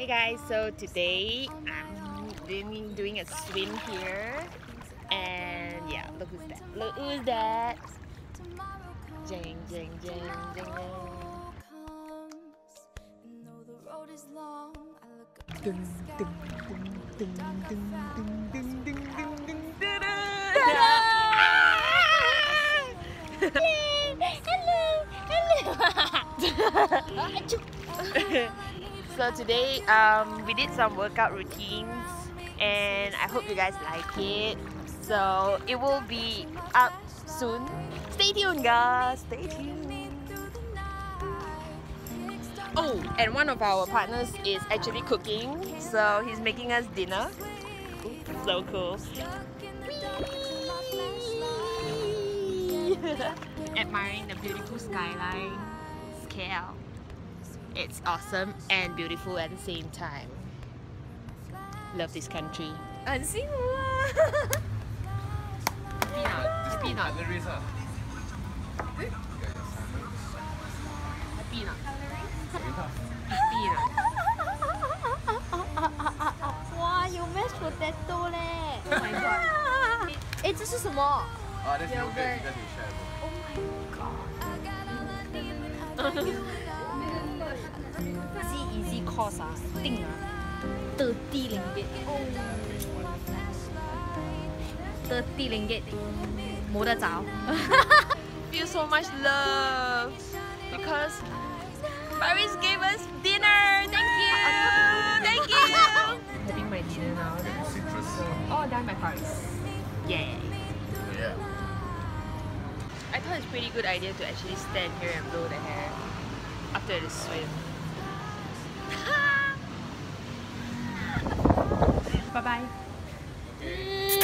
Hey guys, so today I'm doing, doing a swim here and yeah, look who's that. Look who's that. Jing, jing, jing, jing, jing. Hello, hello, hello so today um, we did some workout routines and I hope you guys like it. So it will be up soon. Stay tuned guys, stay tuned. Oh, and one of our partners is actually cooking, so he's making us dinner. So cool. Admiring the beautiful skyline, scale it's awesome and beautiful at the same time. Love this country. And see Peanut. Peanut. Peanut. Peanut. Wow, you match potato leh. Oh my god. Eh, 这是什么? Oh, that's yogurt. Oh my god. G easy course ah. 啊，定啊，thirty ah. ringgit。thirty ringgit，冇得找。Feel so much love because Farris gave us dinner. Thank you. Thank you. Having my dinner now. Oh, done by Farris. Yeah. Yeah. I thought it's a pretty good idea to actually stand here and blow the hair after the swim. 哈，拜拜，嗯。